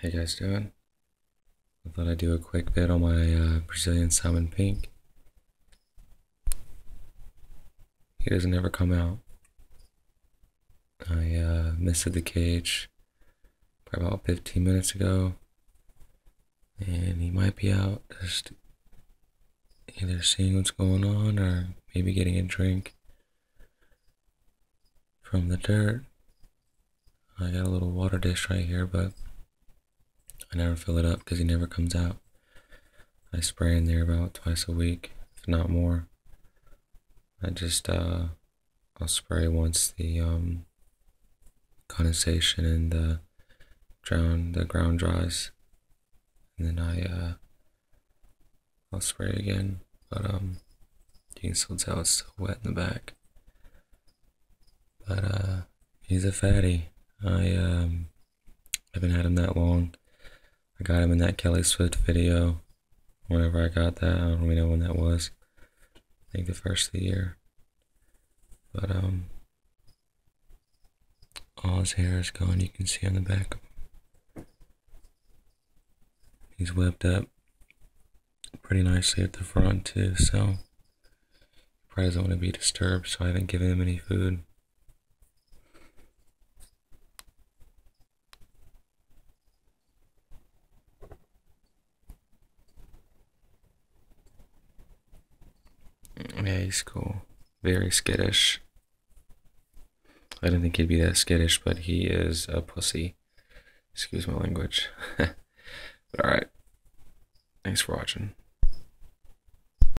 How you guys doing? I thought I'd do a quick vid on my uh, Brazilian Salmon Pink. He doesn't ever come out. I uh, misted the cage about 15 minutes ago, and he might be out just either seeing what's going on or maybe getting a drink from the dirt. I got a little water dish right here, but I never fill it up because he never comes out. I spray in there about twice a week, if not more. I just uh, I'll spray once the um, condensation in the drown the ground dries, and then I uh, I'll spray again. But um, you can still tell it's still wet in the back. But uh, he's a fatty. I um, haven't had him that long. I got him in that Kelly Swift video. Whenever I got that, I don't really know when that was. I think the first of the year. But um, all his hair is gone. You can see on the back. He's webbed up pretty nicely at the front too. So probably doesn't want to be disturbed. So I haven't given him any food. He's cool. Very skittish. I didn't think he'd be that skittish, but he is a pussy. Excuse my language. alright. Thanks for watching.